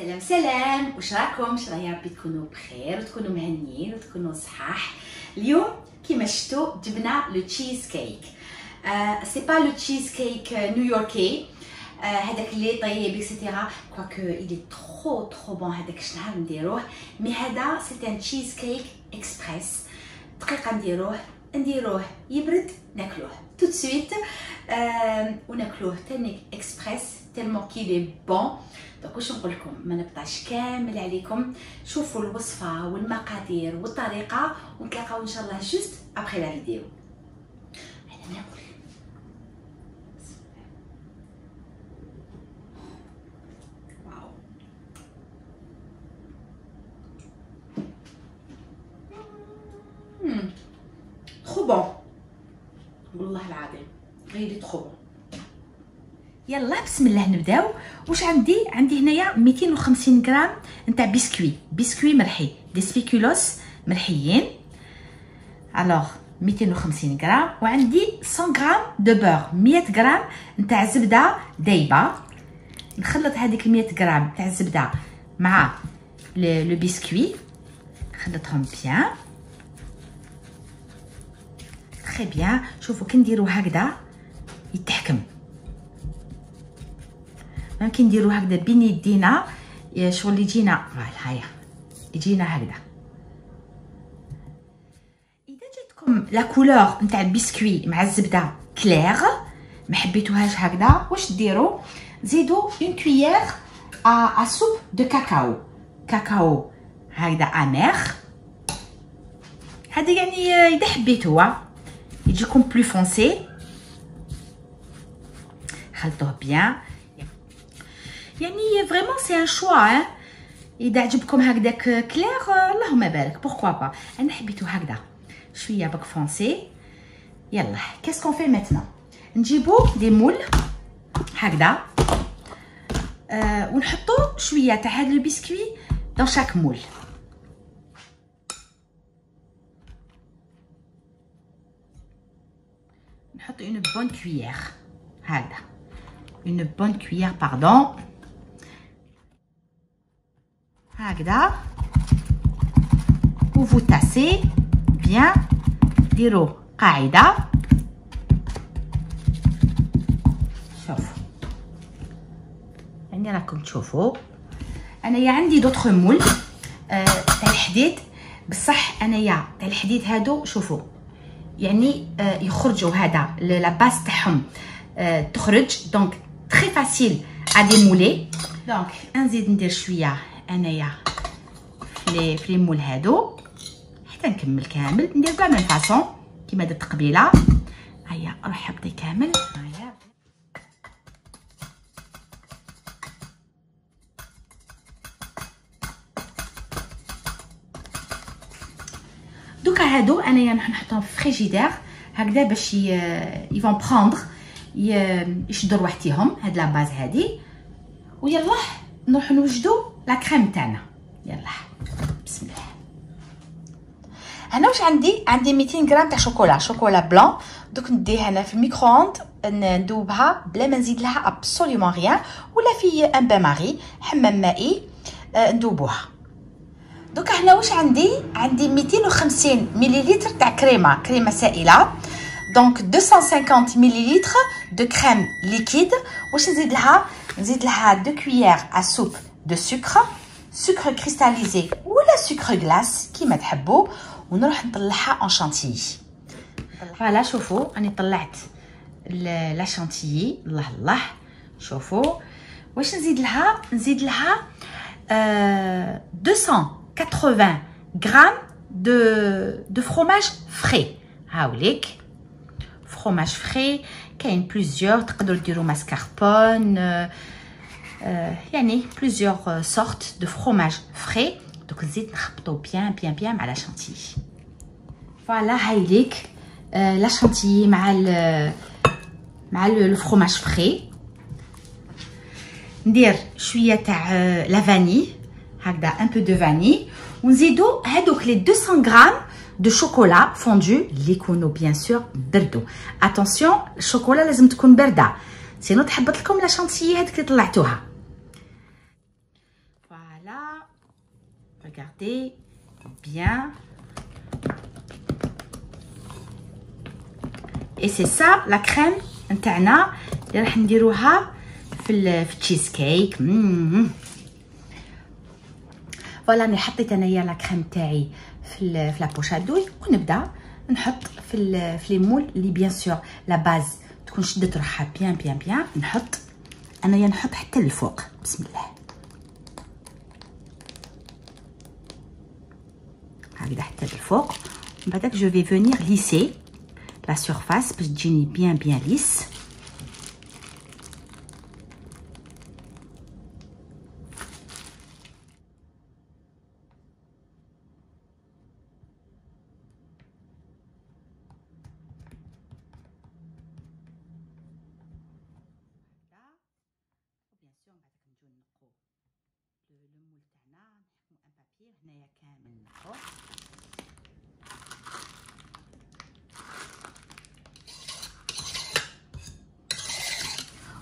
سلام سلام. واش راكم؟ واش يا ربي تكونوا بخير وتكونوا مهنيين وتكونوا صحاح؟ اليوم كيما شفتوا جبنا le cheesecake c'est pas le cheesecake نيويوركي هذاك اللي طيب et cetera quoique il est trop trop bon هذاك شنهار نديروه. mais هذا c'est un cheesecake express دقيقة نديروه. نديروه. يبرد ناكلوه. tout de suite وناكلوه تاني express tellement qu'il est bon donc واش نقول لكم ما نبطاش كامل عليكم شوفوا الوصفه والمقادير والطريقة ونتلاقاو ان شاء الله juste après la vidéo أنا ناكل واو trop bon والله العظيم trop bon يلا بسم الله نبداو. واش عندي؟ عندي هنايا 250 غرام نتاع biscuit. biscuit مرحي. des spéculoos مرحيين. alors 250 غرام. وعندي 100 غرام de beurre 100 غرام نتاع زبدة دايبة. نخلط هذيك 100 غرام تاع الزبده مع le biscuit نخلطهم bien. très bien شوفوا كي نديرو هكذا. يتحكم. ممكن نديرو هكذا بين يدينا. شغل يجينا voilà هيا. يجينا هكذا. إذا جاتكم la couleur نتاع البسكوي مع الزبدة كلير ما حبيتوهاش هكذا واش ديروا؟ زيدوا une cuillère à soupe de cacao cacao هكذا amer هذا يعني إذا حبيتوها. يجيكم plus foncé خلطوه bien يعني vraiment c'est un choix آه اذا عجبكم هكذاك clair اللهم بارك pourquoi pas أنا حبيتو هكذا شوية plus foncé يلا qu'est-ce qu'on fait maintenant نجيبو des moules هكذا آه ونحطو شوية تاع هاد ال biscuit dans chaque moule نحط une bonne cuillère هكذا une bonne cuillère pardon. هكذا و vous tassez bien ديروا قاعدة شوفوا يعني راكم تشوفوا انايا عندي d'autres moules آه تاع الحديد بصح انايا تاع الحديد هادو شوفوا يعني آه يخرجوا هذا la base تاعهم آه تخرج donc très facile à démouler donc نزيد ندير شوية انايا في les moules هادو حتى نكمل كامل ندير كاع même façon كيما درت قبيله هيا روح هبطي كامل هيا دوكا هادو انايا راح نحطهم في فريجيدير هكذا باش ils vont prendre يشدوا رواحتيهم هاد la base هادي. ويلا نروح نوجدوا la crème تاعنا. يلا بسم الله. هنا واش عندي؟ عندي 200 غرام تاع chocolat chocolat blanc. دوك نديها هنا في ال micro-ondes ندوبها بلا ما نزيد لها absolument rien ولا في en bain-marie حمام مائي آه ندوبوها. دوك هنا واش عندي؟ عندي 250 مليلتر تاع كريمة كريمة سائلة. donc 250 مليلتر de crème liquide واش نزيد لها نزيد لها deux cuillères à soupe de سكر سكر cristallisé ولا سكر glace كيما تحبوا ونروح نطلعها en chantilly voilà شوفوا راني طلعت la chantilly الله الله شوفوا واش نزيد لها نزيد لها آه 280 غرام de de fromage frais هاوليك fromage frais كاين plusieurs تقدروا ديروا ماسكاربون آه يعني plusieurs sortes de fromage frais دوك نزيد نخبطو bien bien bien مع la chantilly voilà هاي ليك آه la chantilly مع ال مع le fromage frais ندير شوية تاع la vanille هكذا un peu de vanille ونزيدو هادوك لي 200 غرام de chocolat fondu اللي يكونوا bien sûr بردوا attention ال chocolat لازم تكون بارده sinon تحبط لكم la chantilly هذيك اللي طلعتوها regardez bien. Et c'est ça la crème نتاعنا اللي راح نديروها في في ال cheesecake voilà راني حطيت انايا la crème تاعي في في la poche à douille ونبدأ نحط في في les moules اللي bien sûr la base تكون شدت روحها bien bien bien نحط أنايا نحط حتى الفوق بسم الله. هكذا حتى الفوق من بعدك je vais venir lisser لا سيرفاس باش تجيني بيان بيان ليس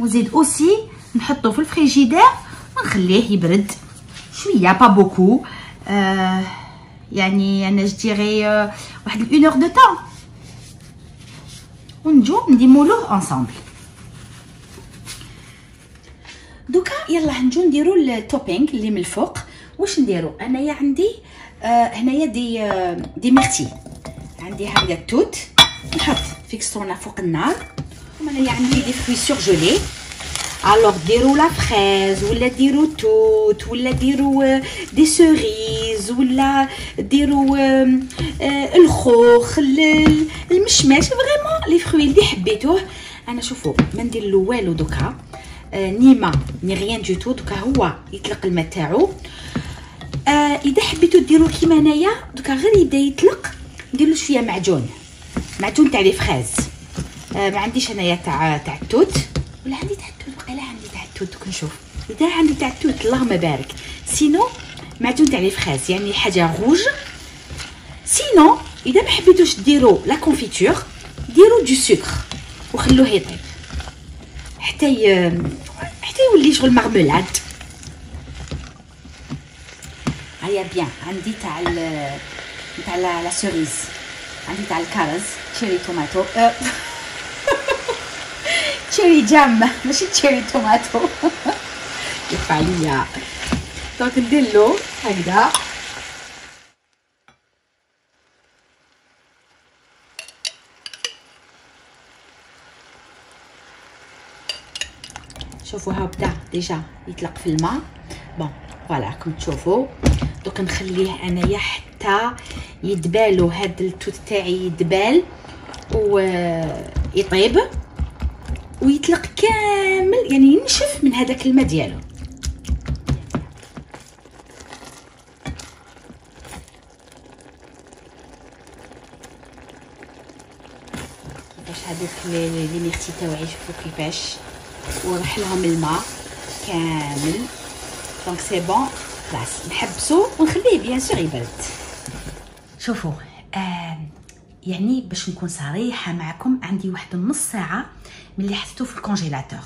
ونزيد aussi نحطو في الفريجيدير ونخليه يبرد شوية pas beaucoup آه يعني أنا je dirais آه واحد une heure de temps ونجو نديمولوه ensemble دوكا يلا نجو نديرو ال topping اللي من الفوق. واش نديرو؟ انايا عندي آه هنايا des آه des myrtilles. عندي هكذا التوت نحط فيكسونا فوق النار. هنايا عندي des fruits surgelés. Alors ديروا la fraise ولا ديروا توت ولا ديروا des cerises ولا ديروا الخوخ المشماش vraiment les fruits اللي حبيتوه. أنا شوفوا ما ندير له والو دوكا. ni ماء ni rien du tout. دوكا هو يطلق الماء تاعو. آه إذا حبيتو ديروا كيما هنايا دوكا غير يبدا يطلق ندير شوية معجون. معجون تاع les fraises آه ما عنديش انايا تاع تاع التوت. ولا عندي تاع التوت وقيلا عندي تاع التوت كنشوف إذا عندي تاع التوت اللهم بارك. sinon معجون تاع les fraises يعني حاجة rouge sinon إذا ما حبيتوش ديروا la confiture ديروا du sucre وخلوه يطيب. حتى ي... حتى يولي شغل marmelade eh bien. عندي تاع ال تاع la cerise عندي تاع الكرز. Cherry tomato. Cherry jam ماشي cherry tomato كيف عليا. Donc نديرلو هكذا. شوفوا ها بدا déjà يطلق في الماء. Bon voilà كيما تشوفوا. دوك نخليه انايا حتى يدبالو هاد التوت تاعي يدبال ويطيب ويطلق كامل يعني ينشف من هذاك الماء ديالو. كيفاش هذوك les myrtilles تاوعي شوفوا كيفاش. وراح لهم الماء كامل. Donc c'est bon خلاص نحبسو ونخليه bien sûr يبرد شوفوا آه يعني باش نكون صريحة معكم عندي واحد النص ساعة ملي حطيته في ال congélateur.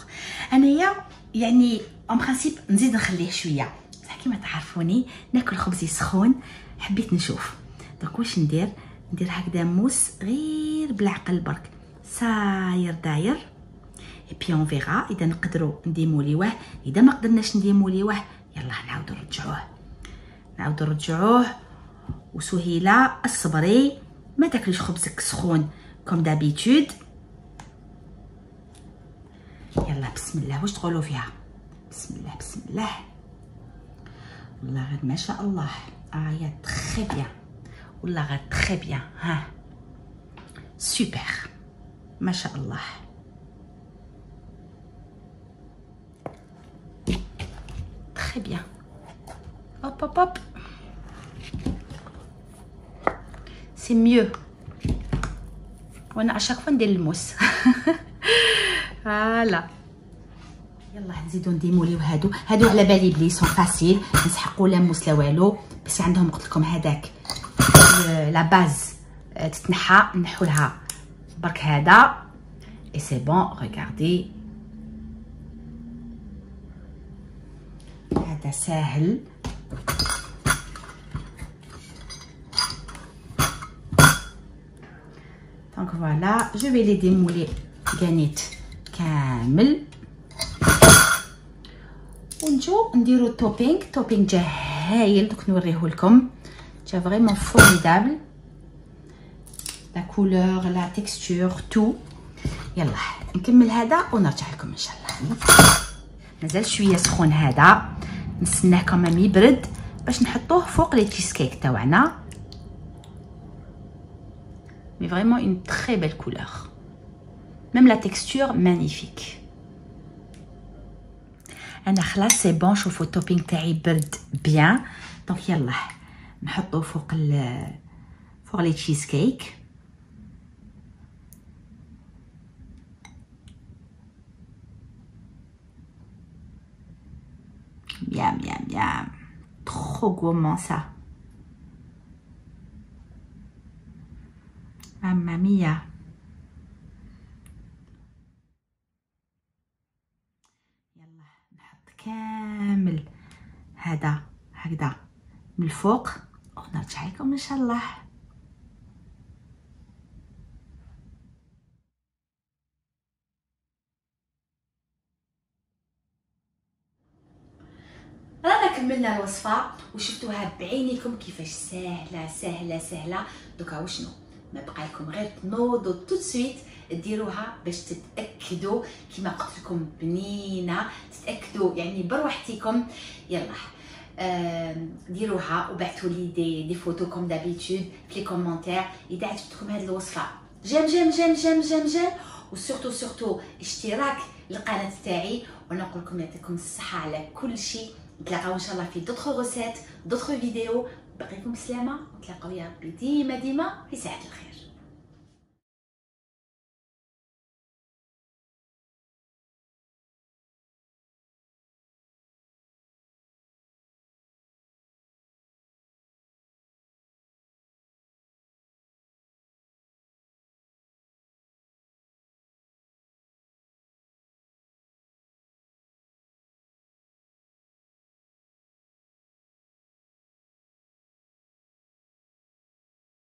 أنايا يعني en principe نزيد نخليه شوية. بصح كيما تعرفوني ناكل خبزي سخون حبيت نشوف. Donc واش ندير؟ ندير هكذا موس غير بالعقل برك. ساير داير. Et puis on verra إذا نقدروا نديموليوه إذا ما قدرناش نديموليوه يلا نعاودو نرجعوه نعاودو نرجعوه وسهيلة اصبري. ما تاكليش خبزك سخون comme d'habitude. يلا بسم الله. واش تقولوا فيها؟ بسم الله بسم الله. والله غير ما شاء الله. آه يا très bien والله غير très bien ها. سوبر ما شاء الله. Très bien. Hop, hop, hop. C'est mieux. وأنا chaque fois ندير الموس voilà يلا نزيدو نديموليو هادو هادو على بالي بلي sont faciles نسحقوا لا موس لا والو بس عندهم قلت لكم هذاك la base تتنحى نحو لها برك هذا et c'est bon regardez تتساهل donc voilà je vais les démouler كانيت كامل ونجو نديرو topping topping جا هايل دوك نوريه لكم جا vraiment formidable la couleur la texture tout يلا نكمل هذا ونرجع لكم ان شاء الله مازال شوية سخون هذا نستناه كمان يبرد باش نحطوه فوق les cheesecakes تاعنا Mais vraiment une très belle couleur même la texture magnifique أنا خلاص c'est bon شوفوا ال topping تاعي برد bien donc يلا نحطو فوق ال فوق les cheesecakes Miam, miam, miam. Trop gourmand ça. Mamma mia. يلا نحط كامل هذا هكذا من الفوق ونرجع لكم ان شاء الله كملنا الوصفة وشفتوها بعينيكم كيفاش سهله سهله سهله دوكا وشنو؟ ما بقى لكم غير تنوضوا tout de suite ديروها باش تتأكدوا. كما قلت لكم بنينة تتأكدوا يعني بروحتكم. يلا. ديروها وبعثوا لي des des photos comme d'habitude في les commentaires إذا عجبتكم هذه الوصفة. J'aime j'aime j'aime j'aime j'aime j'aime و surtout surtout اشتراك للقناة تاعي. ونقول لكم يعطيكم الصحة على كل شيء. نتلاقاو ان شاء الله في d'autres recettes دوطخ فيديو بقيكم بسلامه ونتلاقاو يا ربي ديما ديما في ساعه الخير